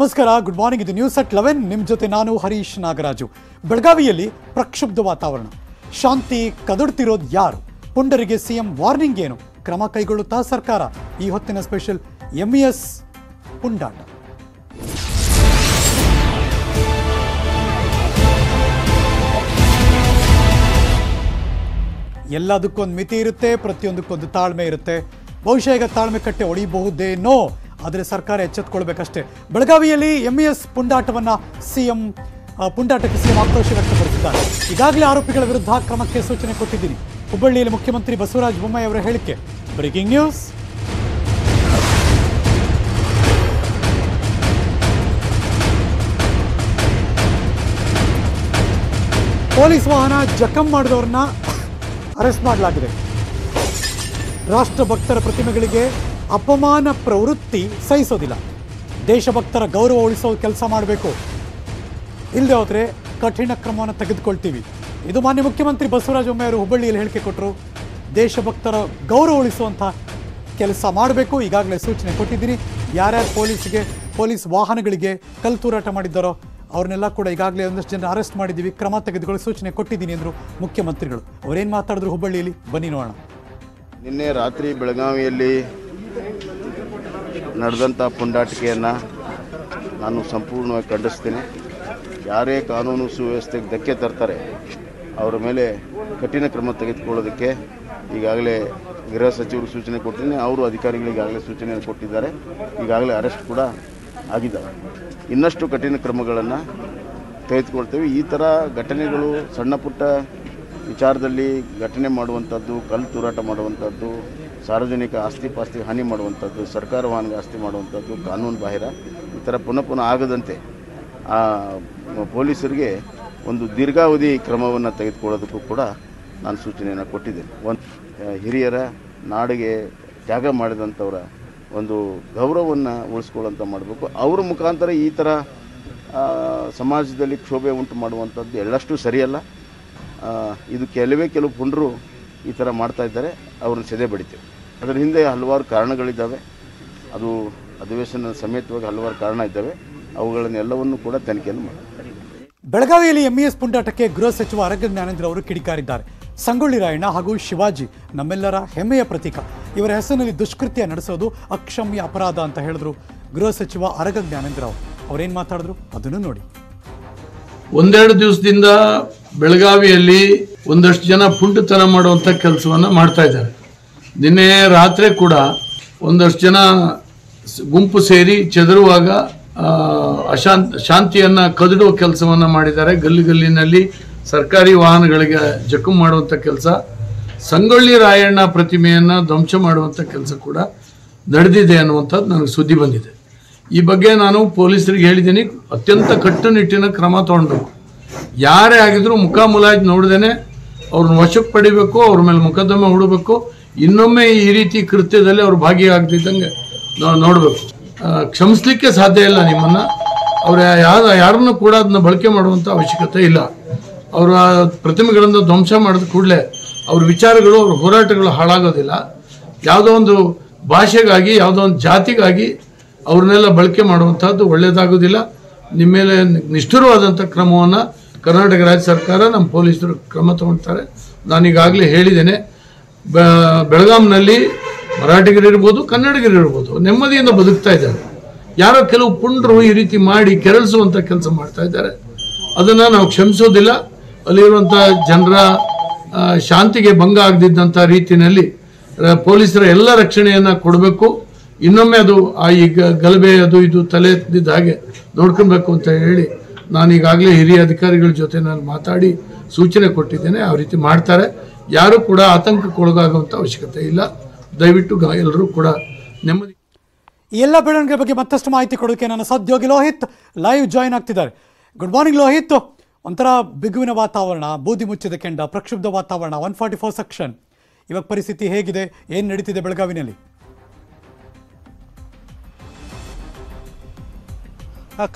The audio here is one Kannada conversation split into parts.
ನಮಸ್ಕಾರ ಗುಡ್ ಮಾರ್ನಿಂಗ್ ಇದು ನ್ಯೂಸ್ ಅಟ್ ಲೆವೆನ್ ನಿಮ್ಮ ಜೊತೆ ನಾನು ಹರೀಶ್ ನಾಗರಾಜು. ಬೆಳಗಾವಿಯಲ್ಲಿ ಪ್ರಕ್ಷುಬ್ಧ ವಾತಾವರಣ. ಶಾಂತಿ ಕದಡ್ತಿರೋದು ಯಾರು? ಪುಂಡರಿಗೆ ಸಿಎಂ ವಾರ್ನಿಂಗ್ ಏನು? ಕ್ರಮ ಕೈಗೊಳ್ಳುತ್ತಾ ಸರ್ಕಾರ? ಈ ಹೊತ್ತಿನ ಸ್ಪೆಷಲ್ ಎಂಇಎಸ್ ಪುಂಡಾಟ. ಎಲ್ಲದಕ್ಕೊಂದು ಮಿತಿ ಇರುತ್ತೆ ಪ್ರತಿಯೊಂದಕ್ಕೊಂದು ತಾಳ್ಮೆ ಇರುತ್ತೆ. ಬಹುಶಃ ಈಗ ತಾಳ್ಮೆ ಕಟ್ಟೆ ಒಡೆಯಬಹುದೇನೋ ಆದರೆ ಸರ್ಕಾರ ಎಚ್ಚೆತ್ತುಕೊಳ್ಬೇಕಷ್ಟೇ ಬೆಳಗಾವಿಯಲ್ಲಿ ಎಂಇಎಸ್ ಪುಂಡಾಟವನ್ನು ಸಿಎಂ ಪುಂಡಾಟಕ್ಕೆ ಸಿಎಂ ಆಕ್ರೋಶ ವ್ಯಕ್ತಪಡಿಸಿದ್ದಾರೆ. ಈಗಾಗಲೇ ಆರೋಪಿಗಳ ವಿರುದ್ಧ ಕ್ರಮಕ್ಕೆ ಸೂಚನೆ ಕೊಟ್ಟಿದ್ದೀನಿ. ಹುಬ್ಬಳ್ಳಿಯಲ್ಲಿ ಮುಖ್ಯಮಂತ್ರಿ ಬಸವರಾಜ ಬೊಮ್ಮಾಯಿ ಅವರ ಹೇಳಿಕೆ. Breaking news. ಪೊಲೀಸ್ ವಾಹನ ಜಖಂ ಮಾಡಿದವರನ್ನ ಅರೆಸ್ಟ್ ಮಾಡಲಾಗಿದೆ. ರಾಷ್ಟ್ರ ಭಕ್ತರ ಪ್ರತಿಮೆಗಳಿಗೆ ಅಪಮಾನ ಪ್ರವೃತ್ತಿ ಸಹಿಸೋದಿಲ್ಲ. ದೇಶಭಕ್ತರ ಗೌರವ ಉಳಿಸೋ ಕೆಲಸ ಮಾಡಬೇಕು. ಇಲ್ಲದೆ ಹೋದರೆ ಕಠಿಣ ಕ್ರಮವನ್ನು ತೆಗೆದುಕೊಳ್ತೀವಿ. ಇದು ಮಾನ್ಯ ಮುಖ್ಯಮಂತ್ರಿ ಬಸವರಾಜ ಬೊಮ್ಮಾಯಿ ಹುಬ್ಬಳ್ಳಿಯಲ್ಲಿ ಹೇಳಿಕೆ ಕೊಟ್ಟರು ದೇಶಭಕ್ತರ ಗೌರವ ಉಳಿಸುವಂಥ ಕೆಲಸ ಮಾಡಬೇಕು. ಈಗಾಗಲೇ ಸೂಚನೆ ಕೊಟ್ಟಿದ್ದೀನಿ ಯಾರ್ಯಾರು ಪೊಲೀಸ್ಗೆ, ಪೊಲೀಸ್ ವಾಹನಗಳಿಗೆ ಕಲ್ ತೂರಾಟ ಮಾಡಿದ್ದಾರೋ ಅವ್ರನ್ನೆಲ್ಲ ಕೂಡ ಈಗಾಗಲೇ ಒಂದಷ್ಟು ಜನ ಅರೆಸ್ಟ್ ಮಾಡಿದ್ದೀವಿ. ಕ್ರಮ ತೆಗೆದುಕೊಳ್ಳಿ ಸೂಚನೆ ಕೊಟ್ಟಿದ್ದೀನಿ ಎಂದರು ಮುಖ್ಯಮಂತ್ರಿಗಳು. ಅವರೇನು ಮಾತಾಡಿದ್ರು ಹುಬ್ಬಳ್ಳಿಯಲ್ಲಿ? ಬನ್ನಿ ನೋಡೋಣ. ನಿನ್ನೆ ರಾತ್ರಿ ಬೆಳಗಾವಿಯಲ್ಲಿ ನಡೆದಂಥ ಪುಂಡಾಟಿಕೆಯನ್ನು ನಾನು ಸಂಪೂರ್ಣವಾಗಿ ಖಂಡಿಸ್ತೀನಿ. ಯಾರೇ ಕಾನೂನು ಸುವ್ಯವಸ್ಥೆಗೆ ಧಕ್ಕೆ ತರ್ತಾರೆ, ಅವರ ಮೇಲೆ ಕಠಿಣ ಕ್ರಮ ತೆಗೆದುಕೊಳ್ಳೋದಕ್ಕೆ ಈಗಾಗಲೇ ಗೃಹ ಸಚಿವರು ಸೂಚನೆ ಕೊಟ್ಟಿದ್ದೀನಿ. ಅವರು ಅಧಿಕಾರಿಗಳಿಗೆ ಈಗಾಗಲೇ ಸೂಚನೆಯನ್ನು ಕೊಟ್ಟಿದ್ದಾರೆ. ಈಗಾಗಲೇ ಅರೆಸ್ಟ್ ಕೂಡ ಆಗಿದ್ದಾರೆ ಇನ್ನಷ್ಟು ಕಠಿಣ ಕ್ರಮಗಳನ್ನು ತೆಗೆದುಕೊಳ್ತೇವೆ. ಈ ಥರ ಘಟನೆಗಳು ಸಣ್ಣ ಪುಟ್ಟ ವಿಚಾರದಲ್ಲಿ ಘಟನೆ ಮಾಡುವಂಥದ್ದು ಕಲ್ಲು ತೂರಾಟ ಮಾಡುವಂಥದ್ದು ಸಾರ್ವಜನಿಕ ಆಸ್ತಿ ಪಾಸ್ತಿ ಹಾನಿ ಮಾಡುವಂಥದ್ದು, ಸರ್ಕಾರ ವಾಹನಗೆ ಆಸ್ತಿ ಮಾಡುವಂಥದ್ದು, ಕಾನೂನು ಬಾಹಿರ, ಈ ಥರ ಪುನಃ ಪುನಃ ಆಗದಂತೆ ಆ ಪೊಲೀಸರಿಗೆ ಒಂದು ದೀರ್ಘಾವಧಿ ಕ್ರಮವನ್ನು ತೆಗೆದುಕೊಳ್ಳೋದಕ್ಕೂ ಕೂಡ ನಾನು ಸೂಚನೆಯನ್ನು ಕೊಟ್ಟಿದ್ದೇನೆ. ಒಂದು ಹಿರಿಯರ ನಾಡಿಗೆ ತ್ಯಾಗ ಮಾಡಿದಂಥವರ ಒಂದು ಗೌರವವನ್ನು ಉಳಿಸ್ಕೊಳ್ಳೋಂಥ ಮಾಡಬೇಕು. ಅವರ ಮುಖಾಂತರ ಈ ಥರ ಸಮಾಜದಲ್ಲಿ ಕ್ಷೋಭೆ ಉಂಟು ಮಾಡುವಂಥದ್ದು ಎಳ್ಳಷ್ಟು ಸರಿಯಲ್ಲ. ಇದು ಕೆಲವೇ ಕೆಲವು ಪುಂಡರು ಈ ಥರ ಮಾಡ್ತಾ ಇದ್ದಾರೆ. ಅವ್ರನ್ನ ಸೆದೆ ಬಡಿತೇವೆ. ಅದರ ಹಿಂದೆ ಹಲವಾರು ಕಾರಣಗಳಿದ್ದಾವೆ. ಅದು ಅಧಿವೇಶನ ಸಮೇತವಾಗಿ ಹಲವಾರು ಕಾರಣ ಇದ್ದಾವೆ. ಅವುಗಳನ್ನೆಲ್ಲವನ್ನು ಕೂಡ ತನಿಖೆಯನ್ನು ಮಾಡಿ. ಬೆಳಗಾವಿಯಲ್ಲಿ ಎಂಇಎಸ್ ಪುಂಡಾಟಕ್ಕೆ ಗೃಹ ಸಚಿವ ಅರಗ ಜ್ಞಾನೇಂದ್ರ ಅವರು ಕಿಡಿಕಾರಿದ್ದಾರೆ. ಸಂಗೊಳ್ಳಿ ರಾಯಣ್ಣ ಹಾಗೂ ಶಿವಾಜಿ ನಮ್ಮೆಲ್ಲರ ಹೆಮ್ಮೆಯ ಪ್ರತೀಕ. ಇವರ ಹೆಸರಿನಲ್ಲಿ ದುಷ್ಕೃತ್ಯ ನಡೆಸೋದು ಅಕ್ಷಮ್ಯ ಅಪರಾಧ ಅಂತ ಹೇಳಿದ್ರು ಗೃಹ ಸಚಿವ ಅರಗ ಜ್ಞಾನೇಂದ್ರ ಅವರು. ಅವರೇನು ಮಾತಾಡಿದ್ರು? ಅದನ್ನು ನೋಡಿ. ಒಂದೆರಡು ದಿವಸದಿಂದ ಬೆಳಗಾವಿಯಲ್ಲಿ ಒಂದಷ್ಟು ಜನ ಪುಂಡತನ ಮಾಡುವಂಥ ಕೆಲಸವನ್ನ ಮಾಡ್ತಾ ಇದ್ದಾರೆ. ನಿನ್ನೆ ರಾತ್ರಿ ಕೂಡ ಒಂದಷ್ಟು ಜನ ಗುಂಪು ಸೇರಿ ಚದುರುವಾಗ ಅಶಾಂತ, ಶಾಂತಿಯನ್ನ ಕದಡುವ ಕೆಲಸವನ್ನ ಮಾಡಿದ್ದಾರೆ. ಗಲ್ಲಿ ಗಲ್ಲಿನಲ್ಲಿ ಸರ್ಕಾರಿ ವಾಹನಗಳಿಗೆ ಜಖಂ ಮಾಡುವಂಥ ಕೆಲಸ, ಸಂಗೊಳ್ಳಿ ರಾಯಣ್ಣ ಪ್ರತಿಮೆಯನ್ನು ಧ್ವಂಸ ಮಾಡುವಂಥ ಕೆಲಸ ಕೂಡ ನಡೆದಿದೆ ಅನ್ನುವಂಥದ್ದು ನನಗೆ ಸುದ್ದಿ ಬಂದಿದೆ. ಈ ಬಗ್ಗೆ ನಾನು ಪೊಲೀಸರಿಗೆ ಹೇಳಿದ್ದೀನಿ, ಅತ್ಯಂತ ಕಟ್ಟುನಿಟ್ಟಿನ ಕ್ರಮ ತಗೊಳ್ಬೇಕು ಯಾರೇ ಆಗಿದ್ರು ಮುಖ ಮುಲಾಜ್ ನೋಡ್ದೇನೆ ಅವ್ರನ್ನ ವಶಕ್ಕೆ ಪಡಿಬೇಕು, ಅವ್ರ ಮೇಲೆ ಮೊಕದ್ದಮೆ ಹೂಡಬೇಕು. ಇನ್ನೊಮ್ಮೆ ಈ ರೀತಿ ಕೃತ್ಯದಲ್ಲಿ ಅವ್ರು ಭಾಗಿಯಾಗ್ತಿದ್ದಂಗೆ ನಾವು ನೋಡಬೇಕು. ಕ್ಷಮಿಸ್ಲಿಕ್ಕೆ ಸಾಧ್ಯ ಇಲ್ಲ ನಿಮ್ಮನ್ನ. ಅವ್ರು ಯಾರ, ಯಾರನ್ನು ಕೂಡ ಅದನ್ನ ಬಳಕೆ ಮಾಡುವಂಥ ಅವಶ್ಯಕತೆ ಇಲ್ಲ. ಅವರ ಪ್ರತಿಮೆಗಳನ್ನು ಧ್ವಂಸ ಮಾಡಿದ ಕೂಡಲೇ ಅವ್ರ ವಿಚಾರಗಳು, ಅವ್ರ ಹೋರಾಟಗಳು ಹಾಳಾಗೋದಿಲ್ಲ. ಯಾವುದೋ ಒಂದು ಭಾಷೆಗಾಗಿ, ಯಾವುದೋ ಒಂದು ಜಾತಿಗಾಗಿ ಅವ್ರನ್ನೆಲ್ಲ ಬಳಕೆ ಮಾಡುವಂಥದ್ದು ಒಳ್ಳೆಯದಾಗೋದಿಲ್ಲ ನಿಮ್ಮ ಮೇಲೆ ನಿಷ್ಠುರವಾದಂಥ ಕ್ರಮವನ್ನು ಕರ್ನಾಟಕ ರಾಜ್ಯ ಸರ್ಕಾರ ನಮ್ಮ ಪೊಲೀಸರು ಕ್ರಮ ತಗೊಳ್ತಾರೆ ನಾನೀಗಾಗಲೇ ಹೇಳಿದ್ದೇನೆ ಬೆಳಗಾಂನಲ್ಲಿ ಮರಾಠಿಗರಿರ್ಬೋದು ಕನ್ನಡಿಗರಿರ್ಬೋದು ನೆಮ್ಮದಿಯಿಂದ ಬದುಕ್ತಾ ಇದ್ದಾರೆ. ಯಾರೋ ಕೆಲವು ಪುಂಡರು ಈ ರೀತಿ ಮಾಡಿ ಕೆರಳಿಸುವಂಥ ಕೆಲಸ ಮಾಡ್ತಾ ಇದ್ದಾರೆ. ಅದನ್ನು ನಾವು ಕ್ಷಮಿಸೋದಿಲ್ಲ. ಅಲ್ಲಿರುವಂಥ ಜನರ ಶಾಂತಿಗೆ ಭಂಗ ಆಗದಿದ್ದಂಥ ರೀತಿಯಲ್ಲಿ ಪೊಲೀಸರ ಎಲ್ಲ ರಕ್ಷಣೆಯನ್ನು ಕೊಡಬೇಕು. ಇನ್ನೊಮ್ಮೆ ಅದು, ಆ, ಈ ಗಲಭೆ ಅದು ಇದು ತಲೆ ಎತ್ತಿದ್ದ ಹಾಗೆ ನೋಡ್ಕೊಬೇಕು ಅಂತ ಹೇಳಿ ನಾನು ಈಗಾಗಲೇ ಹಿರಿಯ ಅಧಿಕಾರಿಗಳ ಜೊತೆ ನಾನು ಮಾತಾಡಿ ಸೂಚನೆ ಕೊಟ್ಟಿದ್ದೇನೆ. ಆ ರೀತಿ ಮಾಡ್ತಾರೆ. ಯಾರು ಕೂಡ ಆತಂಕಕ್ಕೊಳಗಾಗುವಂಥ ಅವಶ್ಯಕತೆ ಇಲ್ಲ. ದಯವಿಟ್ಟು ಎಲ್ಲರೂ ಕೂಡ ನೆಮ್ಮದಿ ಈ ಎಲ್ಲ ಬೆಳವಣಿಗೆ ಬಗ್ಗೆ ಮತ್ತಷ್ಟು ಮಾಹಿತಿ ಕೊಡೋಕೆ ನನ್ನ ಸದ್ಯೋಗಿ ಲೋಹಿತ್. ಲೈವ್ ಜಾಯಿನ್ ಆಗ್ತಿದ್ದಾರೆ. Good morning Lohith. ಒಂಥರ ಬಿಗುವಿನ ವಾತಾವರಣ, ಬೂದಿ ಮುಚ್ಚಿದ ಕೆಂಡ, ಪ್ರಕ್ಷುಬ್ಧ ವಾತಾವರಣ ಒನ್ ಫಾರ್ಟಿ ಫೋರ್ ಸೆಕ್ಷನ್ ಇವಾಗ ಪರಿಸ್ಥಿತಿ ಹೇಗಿದೆ? ಏನು ನಡೀತಿದೆ ಬೆಳಗಾವಿನಲ್ಲಿ?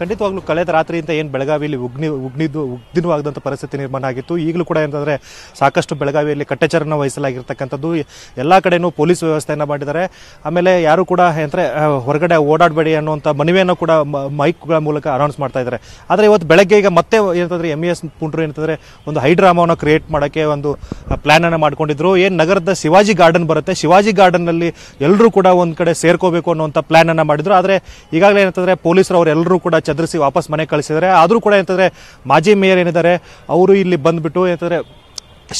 ಖಂಡಿತವಾಗ್ಲೂ ಕಳೆದ ರಾತ್ರಿಯಿಂದ ಏನು ಬೆಳಗಾವಿಯಲ್ಲಿ ಉಗ್ನಿ ಉಗ್ನಿದ್ದು ಉಗ್ದಿನವಾಗದಂಥ ಪರಿಸ್ಥಿತಿ ನಿರ್ಮಾಣ ಆಗಿತ್ತು. ಈಗಲೂ ಕೂಡ ಏನಂತಂದರೆ ಸಾಕಷ್ಟು ಬೆಳಗಾವಿಯಲ್ಲಿ ಕಟ್ಟೆಚ್ಚರನ ವಹಿಸಲಾಗಿರ್ತಕ್ಕಂಥದ್ದು. ಎಲ್ಲ ಕಡೆಯೂ ಪೊಲೀಸ್ ವ್ಯವಸ್ಥೆಯನ್ನು ಮಾಡಿದ್ದಾರೆ. ಆಮೇಲೆ ಯಾರು ಕೂಡ ಅಂದರೆ ಹೊರಗಡೆ ಓಡಾಡಬೇಡಿ ಅನ್ನುವಂಥ ಮನವಿಯನ್ನು ಕೂಡ ಮೈಕ್ಗಳ ಮೂಲಕ ಅನೌನ್ಸ್ ಮಾಡ್ತಾ ಇದ್ದಾರೆ. ಆದರೆ ಇವತ್ತು ಬೆಳಗ್ಗೆ ಈಗ ಮತ್ತೆ ಏನಂತಂದರೆ ಎಂ ಇ ಎಸ್ ಪುಂಡ್ರು ಏನಂತಂದರೆ ಒಂದು ಹೈಡ್ರಾಮಾವನ್ನು ಕ್ರಿಯೇಟ್ ಮಾಡೋಕ್ಕೆ ಒಂದು ಪ್ಲ್ಯಾನನ್ನು ಮಾಡ್ಕೊಂಡಿದ್ರು. ಏನು ನಗರದ ಶಿವಾಜಿ ಗಾರ್ಡನ್ ಬರುತ್ತೆ. ಶಿವಾಜಿ ಗಾರ್ಡನ್ನಲ್ಲಿ ಎಲ್ಲರೂ ಕೂಡ ಒಂದು ಕಡೆ ಸೇರ್ಕೋಬೇಕು ಅನ್ನುವಂಥ ಪ್ಲ್ಯಾನನ್ನು ಮಾಡಿದ್ರು. ಆದರೆ ಈಗಾಗಲೇ ಏನಂತಂದರೆ ಪೊಲೀಸರು ಅವರೆಲ್ಲರೂ ಕೂಡ ಚದರಿಸಿ ವಾಪಸ್ ಮನೆ ಕಳಿಸಿದ್ದಾರೆ. ಆದರೂ ಕೂಡ ಏನಂತಂದರೆ ಮಾಜಿ ಮೇಯರ್ ಏನಿದ್ದಾರೆ, ಅವರು ಇಲ್ಲಿ ಬಂದುಬಿಟ್ಟು ಏನಂತಂದರೆ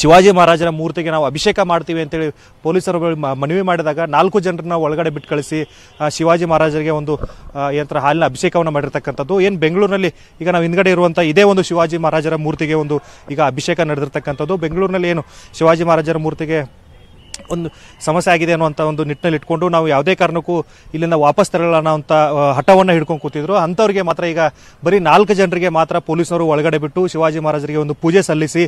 ಶಿವಾಜಿ ಮಹಾರಾಜರ ಮೂರ್ತಿಗೆ ನಾವು ಅಭಿಷೇಕ ಮಾಡ್ತೀವಿ ಅಂತೇಳಿ ಪೊಲೀಸರು ಮನವಿ ಮಾಡಿದಾಗ ನಾಲ್ಕು ಜನರನ್ನ ಒಳಗಡೆ ಬಿಟ್ಟು ಕಳಿಸಿ ಶಿವಾಜಿ ಮಹಾರಾಜರಿಗೆ ಒಂದು ಏನಂತಾರೆ ಹಾಲಿನ ಅಭಿಷೇಕವನ್ನು ಮಾಡಿರ್ತಕ್ಕಂಥದ್ದು. ಏನು ಬೆಂಗಳೂರಿನಲ್ಲಿ ಈಗ ನಾವು ಹಿಂದ್ಗಡೆ ಇರುವಂಥ ಇದೇ ಒಂದು ಶಿವಾಜಿ ಮಹಾರಾಜರ ಮೂರ್ತಿಗೆ ಒಂದು ಈಗ ಅಭಿಷೇಕ ನಡೆದಿರ್ತಕ್ಕಂಥದ್ದು. ಬೆಂಗಳೂರಿನಲ್ಲಿ ಏನು ಶಿವಾಜಿ ಮಹಾರಾಜರ ಮೂರ್ತಿಗೆ ಒಂದು ಸಮಸ್ಯೆ ಆಗಿದೆ ಅನ್ನುವಂಥ ಒಂದು ನಿಟ್ಟಿನಲ್ಲಿ ಇಟ್ಕೊಂಡು ನಾವು ಯಾವುದೇ ಕಾರಣಕ್ಕೂ ಇಲ್ಲಿಂದ ವಾಪಸ್ ತರಲ್ಲ ಅನ್ನೋಂಥ ಹಠವನ್ನು ಹಿಡ್ಕೊಂಡು ಕೂತಿದ್ರು. ಅಂಥವ್ರಿಗೆ ಮಾತ್ರ ಈಗ ಬರೀ ನಾಲ್ಕು ಜನರಿಗೆ ಮಾತ್ರ ಪೊಲೀಸರು ಒಳಗಡೆ ಬಿಟ್ಟು ಶಿವಾಜಿ ಮಹಾರಾಜರಿಗೆ ಒಂದು ಪೂಜೆ ಸಲ್ಲಿಸಿ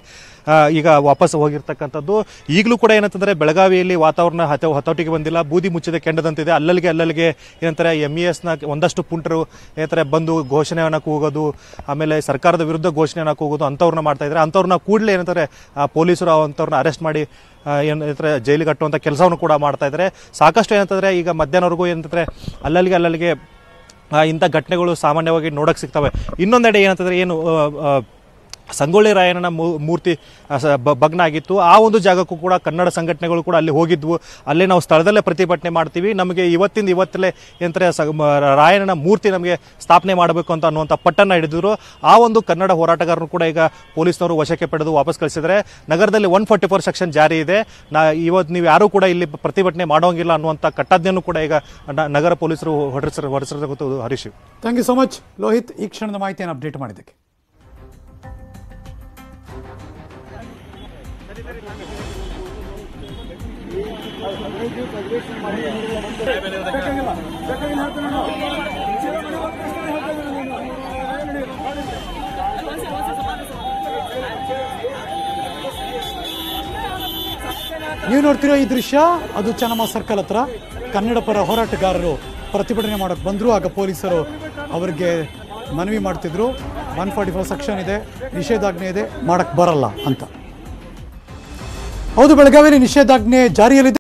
ಈಗ ವಾಪಸ್ ಹೋಗಿರ್ತಕ್ಕಂಥದ್ದು. ಈಗಲೂ ಕೂಡ ಏನಂತಂದರೆ ಬೆಳಗಾವಿಯಲ್ಲಿ ವಾತಾವರಣ ಹತ, ಹತೋಟಿಗೆ ಬಂದಿಲ್ಲ. ಬೂದಿ ಮುಚ್ಚಿದ ಕೆಂಡದಂತಿದೆ. ಅಲ್ಲಲ್ಲಿಗೆ ಅಲ್ಲಲ್ಲಿಗೆ ಏನಂತಾರೆ ಎಂ ಇ ಎಸ್ನ ಒಂದಷ್ಟು ಪುಂಟರು ಏನಂತಾರೆ ಬಂದು ಘೋಷಣೆಯನ್ನು ಕೂಗೋದು, ಆಮೇಲೆ ಸರ್ಕಾರದ ವಿರುದ್ಧ ಘೋಷಣೆಯನ್ನು ಕೂಗೋದು ಅಂಥವ್ರನ್ನ ಮಾಡ್ತಾ ಇದ್ದಾರೆ. ಅಂಥವ್ರನ್ನ ಕೂಡಲೇ ಏನಂತಾರೆ ಪೊಲೀಸರು ಅಂಥವ್ರನ್ನ ಅರೆಸ್ಟ್ ಮಾಡಿ ಆ, ಏನಂತಾರೆ ಜೈಲಿಗೆ ಕಟ್ಟುವಂಥ ಕೆಲಸವನ್ನು ಕೂಡ ಮಾಡ್ತಾ ಇದ್ದಾರೆ. ಸಾಕಷ್ಟು ಏನಂತಂದರೆ ಈಗ ಮಧ್ಯಾಹ್ನವರೆಗೂ ಏನಂತಂದರೆ ಅಲ್ಲಲ್ಲಿಗೆ ಅಲ್ಲಲ್ಲಿಗೆ ಇಂಥ ಘಟನೆಗಳು ಸಾಮಾನ್ಯವಾಗಿ ನೋಡಕ್ಕೆ ಸಿಗ್ತವೆ. ಇನ್ನೊಂದೆಡೆ ಏನಂತಂದರೆ ಏನು ಸಂಗೊಳ್ಳಿ ರಾಯಣ್ಣನ ಮೂರ್ತಿ ಭಗ್ನ ಆಗಿತ್ತು ಆ ಒಂದು ಜಾಗಕ್ಕೂ ಕೂಡ ಕನ್ನಡ ಸಂಘಟನೆಗಳು ಕೂಡ ಅಲ್ಲಿ ಹೋಗಿದ್ವು. ಅಲ್ಲೇ ನಾವು ಸ್ಥಳದಲ್ಲೇ ಪ್ರತಿಭಟನೆ ಮಾಡ್ತೀವಿ. ನಮಗೆ ಇವತ್ತಿಂದ ಇವತ್ತಲೇ ಏನಂತಾರೆ ರಾಯಣ್ಣನ ಮೂರ್ತಿ ನಮಗೆ ಸ್ಥಾಪನೆ ಮಾಡಬೇಕು ಅಂತ ಅನ್ನುವಂಥ ಪಟ್ಟನ್ನು ಹಿಡಿದ್ರು ಆ ಒಂದು ಕನ್ನಡ ಹೋರಾಟಗಾರರು ಕೂಡ ಈಗ ಪೊಲೀಸ್ನವರು ವಶಕ್ಕೆ ಪಡೆದು ವಾಪಸ್ ಕಳಿಸಿದರೆ ನಗರದಲ್ಲಿ ಒನ್ ಫಾರ್ಟಿ ಫೋರ್ ಸೆಕ್ಷನ್ ಜಾರಿ ಇದೆ. ನಾ ಇವತ್ತು ನೀವು ಯಾರೂ ಕೂಡ ಇಲ್ಲಿ ಪ್ರತಿಭಟನೆ ಮಾಡೋಂಗಿಲ್ಲ ಅನ್ನುವಂಥ ಕಟ್ಟಾಜ್ಞೆಯನ್ನು ಕೂಡ ಈಗ ನಗರ ಪೊಲೀಸರು ಹೊರಡಿಸ ಹೊರಡಿಸಿರ್ತಕ್ಕಂಥದ್ದು Harish. Thank you so much Lohith ಈ ಕ್ಷಣದ ಮಾಹಿತಿಯನ್ನು ಅಪ್ಡೇಟ್ ಮಾಡಿದ್ದಕ್ಕೆ. ನೀವು ನೋಡ್ತಿರೋ ಈ ದೃಶ್ಯ, ಅದು ಚೆನ್ನಮ್ಮ ಸರ್ಕಲ್ ಹತ್ರ ಕನ್ನಡ ಪರ ಹೋರಾಟಗಾರರು ಪ್ರತಿಭಟನೆ ಮಾಡಕ್ ಬಂದರು. ಆಗ ಪೊಲೀಸರು ಅವರಿಗೆ ಮನವಿ ಮಾಡ್ತಿದ್ರು. ಒನ್ ಫಾರ್ಟಿ ಫೋರ್ ಸೆಕ್ಷನ್ ಇದೆ, ನಿಷೇಧಾಜ್ಞೆ ಇದೆ, ಮಾಡಕ್ ಬರಲ್ಲ ಅಂತ. ಹೌದು, ಬೆಳಗಾವಿಯಲ್ಲಿ ನಿಷೇಧಾಜ್ಞೆ ಜಾರಿಯಲ್ಲಿದೆ.